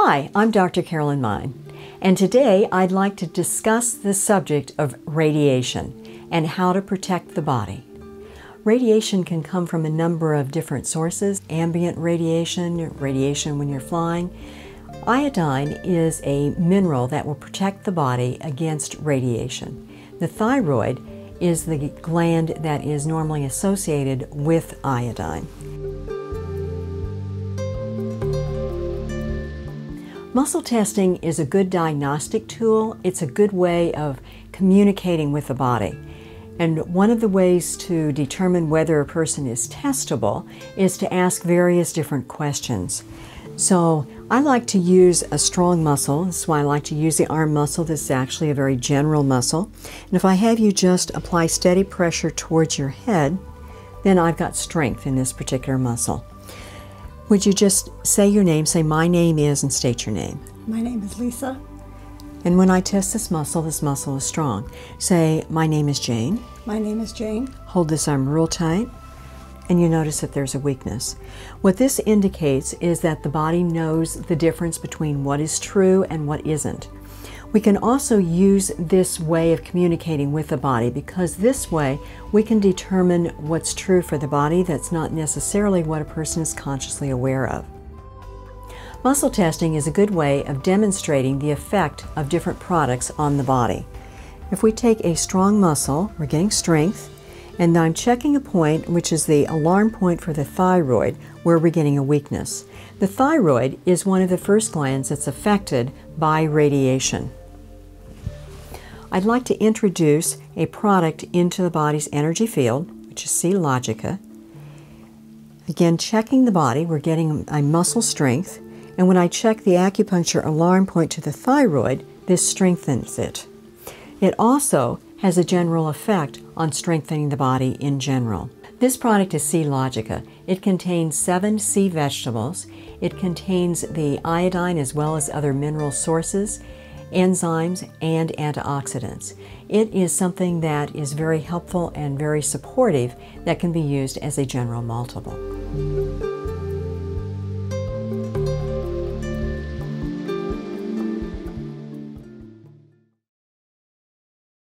Hi, I'm Dr. Carolyn Mein, and today I'd like to discuss the subject of radiation and how to protect the body. Radiation can come from a number of different sources ambient radiation, radiation when you're flying. Iodine is a mineral that will protect the body against radiation. The thyroid is the gland that is normally associated with iodine. Muscle testing is a good diagnostic tool. It's a good way of communicating with the body. And one of the ways to determine whether a person is testable is to ask various different questions. So I like to use a strong muscle. This is why I like to use the arm muscle. This is actually a very general muscle. And if I have you just apply steady pressure towards your head, then I've got strength in this particular muscle. Would you just say your name, say my name is, and state your name? My name is Lisa. And when I test this muscle, this muscle is strong. Say, my name is Jane. My name is Jane. Hold this arm real tight, and you notice that there's a weakness. What this indicates is that the body knows the difference between what is true and what isn't. We can also use this way of communicating with the body because this way we can determine what's true for the body that's not necessarily what a person is consciously aware of. Muscle testing is a good way of demonstrating the effect of different products on the body. If we take a strong muscle, we're getting strength, and I'm checking a point which is the alarm point for the thyroid where we're getting a weakness. The thyroid is one of the first glands that's affected by radiation. I'd like to introduce a product into the body's energy field, which is Sealogica. Again, checking the body, we're getting a muscle strength, and when I check the acupuncture alarm point to the thyroid, this strengthens it. It also has a general effect on strengthening the body in general. This product is Sealogica. It contains seven sea vegetables. It contains the iodine as well as other mineral sources enzymes, and antioxidants. It is something that is very helpful and very supportive that can be used as a general multiple.